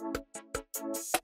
Música